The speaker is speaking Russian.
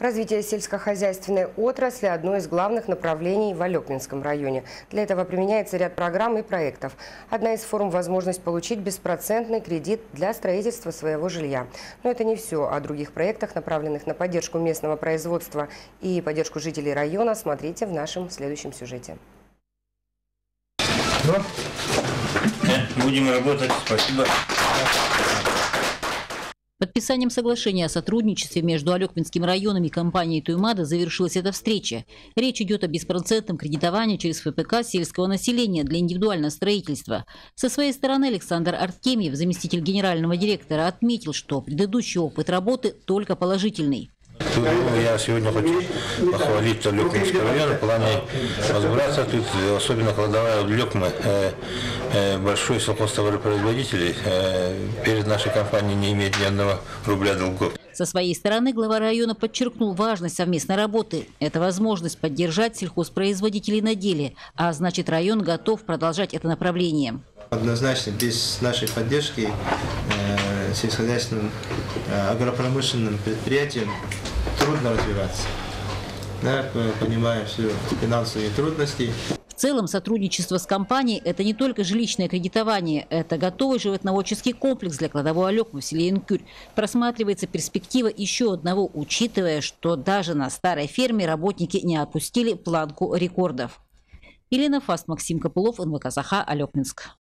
Развитие сельскохозяйственной отрасли – одно из главных направлений в Алекминском районе. Для этого применяется ряд программ и проектов. Одна из форм – возможность получить беспроцентный кредит для строительства своего жилья. Но это не все. О других проектах, направленных на поддержку местного производства и поддержку жителей района, смотрите в нашем следующем сюжете. Будем работать. Спасибо. Подписанием соглашения о сотрудничестве между Алекминским районом и компанией Туймада завершилась эта встреча. Речь идет о беспроцентном кредитовании через ФПК сельского населения для индивидуального строительства. Со своей стороны Александр Арткемьев, заместитель генерального директора, отметил, что предыдущий опыт работы только положительный. Тут, ну, я сегодня хочу похвалить Лекминский район в плане возбраться. Тут особенно кладовая Лекмы, э, э, большой сельхозтоваропроизводитель, э, перед нашей компанией не имеет ни одного рубля долгов. Со своей стороны глава района подчеркнул важность совместной работы. Это возможность поддержать сельхозпроизводителей на деле, а значит район готов продолжать это направление. Однозначно, без нашей поддержки э, сельскохозяйственным э, агропромышленным предприятиям трудно развиваться. Да, понимая всю финансовые трудности. В целом сотрудничество с компанией – это не только жилищное кредитование, это готовый животноводческий комплекс для кладовой Алекмы в селе Инкюрь. Просматривается перспектива еще одного, учитывая, что даже на старой ферме работники не опустили планку рекордов. Елена Фаст, Максим Копылов, НВК «Саха», Алекминск.